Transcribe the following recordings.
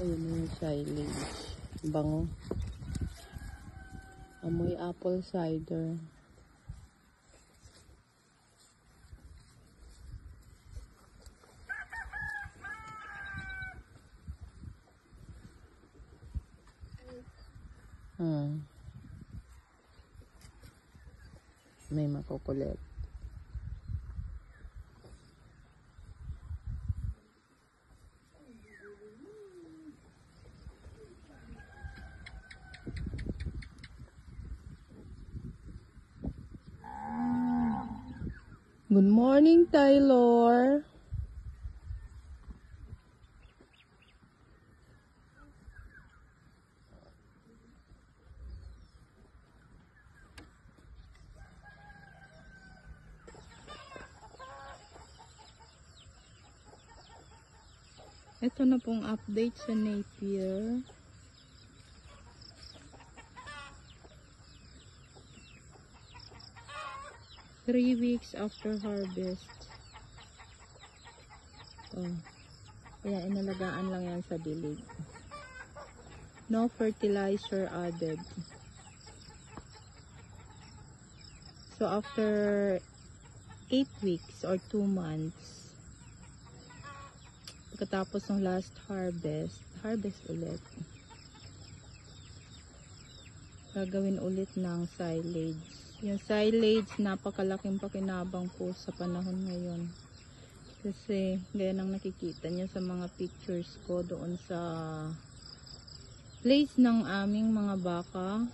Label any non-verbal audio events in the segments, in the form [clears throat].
Ayun yung silage. Bango. Amoy apple cider. Hmm. May makukulit. Good morning, Taylor. Ito na pong update sa Napier. Three weeks after harvest. Oh. Kaya inalagaan lang yan sa dilig. No fertilizer added. So after 8 weeks or 2 months, pagkatapos ng last harvest, harvest ulit. Gagawin ulit ng silage. Yung silage, napakalaking pakinabang po sa panahon ngayon. Kasi, gaya ng nakikita nyo sa mga pictures ko doon sa place ng aming mga baka.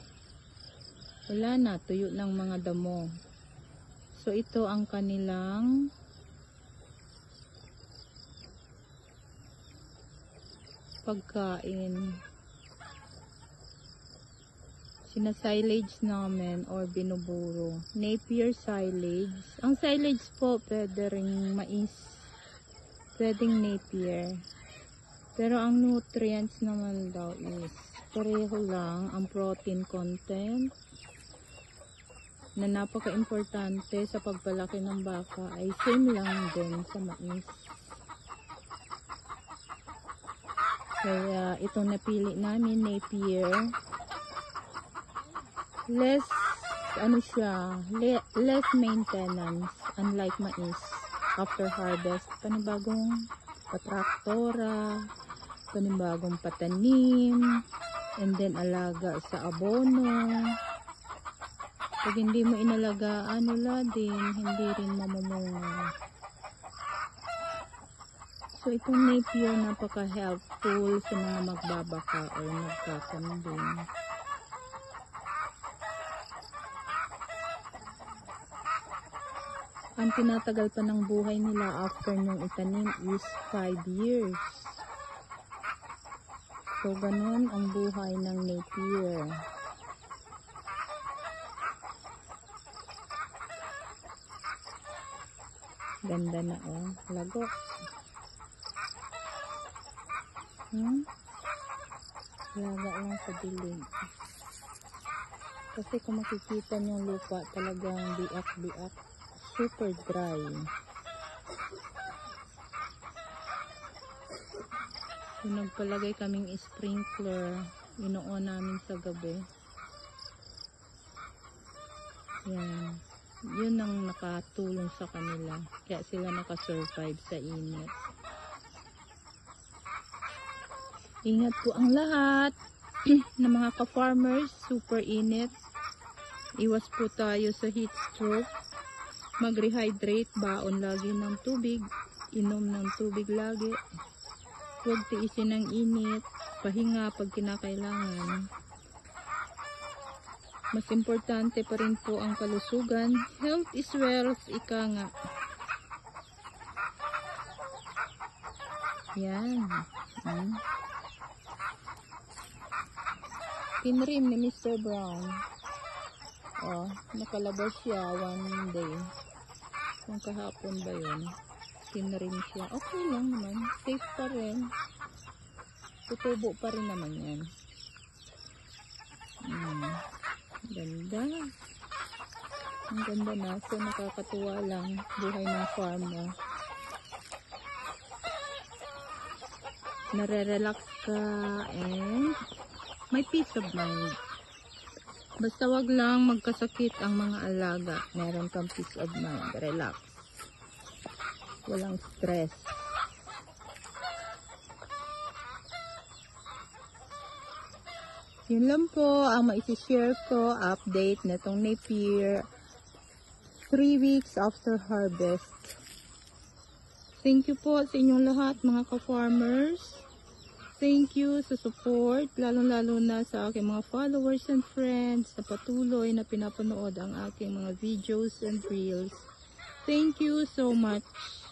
Wala na, tuyo ng mga damo. So, ito ang kanilang pagkain. Sinasilage namin or binuburo. Napier silage. Ang silage po, pwede ring mais. Pwedeng napier. Pero ang nutrients naman daw is pareho lang ang protein content na napaka-importante sa pagpalaki ng baka ay same lang din sa mais. Kaya itong napili namin, Napier, less, ano siya, le, less maintenance, unlike mais, after harvest. Panibagong patraktora, panibagong patanim, and then alaga sa abono. Pag hindi mo inalagaan, wala din, hindi rin mamumunga. So, itong napier napaka-helpful sa mga magbabaka or nagkakambing. Ang tinatagal pa ng buhay nila after nung itanim is 5 years. So, ganun ang buhay ng napier. Ganda na oh. Lago. Hmm? Laga lang sa dilig. Kasi kung makikita yung lupa, talagang biak-biak. Super dry. So, nagpalagay kaming sprinkler. Inoon namin sa gabi. Yan. Yun ang nakatulong sa kanila. Kaya sila nakasurvive sa init. Ingat po ang lahat [clears throat] ng mga ka-farmers. Super init. Iwas po tayo sa heat stroke. Mag-rehydrate. Baon lagi ng tubig. Inom ng tubig lagi. Huwag tiisin ng init. Pahinga pag kinakailangan. Mas importante pa rin po ang kalusugan. Health is wealth, ika nga. Yan. Hmm. Pinrim ni Mr. Brown. Oh, nakalabas siya one day. Kung kahapon ba yun? Pinrim siya. Okay lang naman. Safe pa rin. Tutubo pa rin naman yan. Hmm. Ganda. Ang ganda na. So, nakakatuwa lang buhay ng farmer. Nare-relax ka and may peace of mind. Basta wag lang magkasakit ang mga alaga. Meron kang peace of mind. Relax. Walang stress. Yun lang po ang maisi-share ko update na itong Napier 3 weeks after harvest. Thank you po sa inyong lahat mga ka-farmers. Thank you sa support, lalong-lalo na sa aking mga followers and friends na patuloy na pinapanood ang aking mga videos and reels. Thank you so much.